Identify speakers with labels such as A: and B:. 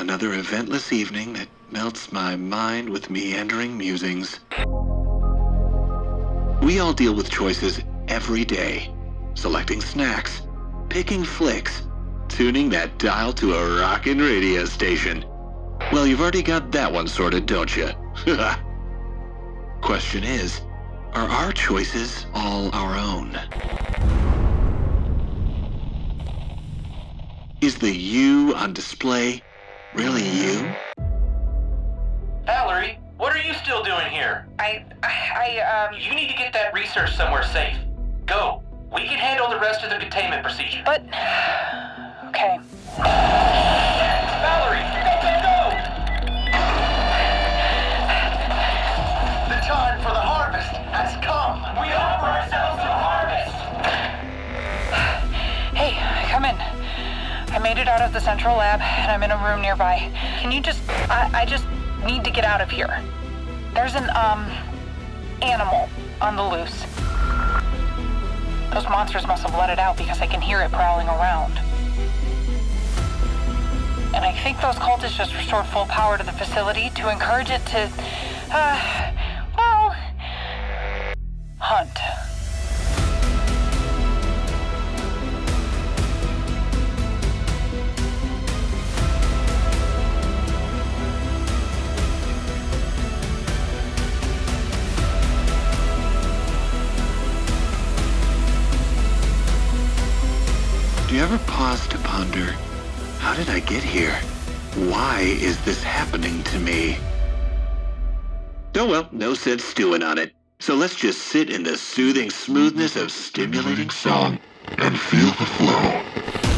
A: another eventless evening that melts my mind with meandering musings. We all deal with choices every day. Selecting snacks, picking flicks, tuning that dial to a rockin' radio station. Well, you've already got that one sorted, don't you? Question is, are our choices all our own? Is the you on display really you?
B: Valerie, what are you still doing here?
C: I, I, um,
B: You need to get that research somewhere safe. Go. We can handle the rest of the containment procedure.
C: but, okay. I made it out of the central lab, and I'm in a room nearby. Can you just, I, I just need to get out of here. There's an, um, animal on the loose. Those monsters must have let it out because I can hear it prowling around. And I think those cultists just restored full power to the facility to encourage it to, uh, well, hunt.
A: Do you ever pause to ponder, how did I get here? Why is this happening to me? Oh well, no sense stewing on it. So let's just sit in the soothing smoothness of stimulating song and feel the flow.